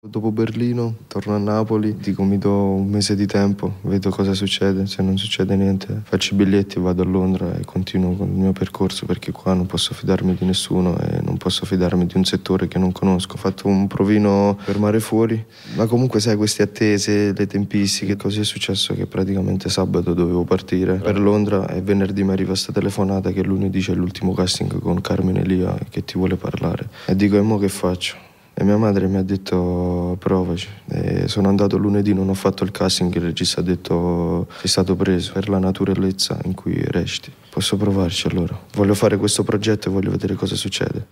Dopo Berlino torno a Napoli, dico mi do un mese di tempo, vedo cosa succede, se non succede niente faccio i biglietti, vado a Londra e continuo con il mio percorso perché qua non posso fidarmi di nessuno e non posso fidarmi di un settore che non conosco. Ho fatto un provino per mare fuori, ma comunque sai queste attese, le tempistiche, così è successo che praticamente sabato dovevo partire per Londra e venerdì mi arriva questa telefonata che lunedì c'è l'ultimo casting con Carmine Elia che ti vuole parlare e dico e mo che faccio? E mia madre mi ha detto provaci. E sono andato lunedì, non ho fatto il casting, il regista ha detto sei stato preso per la naturalezza in cui resti. Posso provarci allora. Voglio fare questo progetto e voglio vedere cosa succede.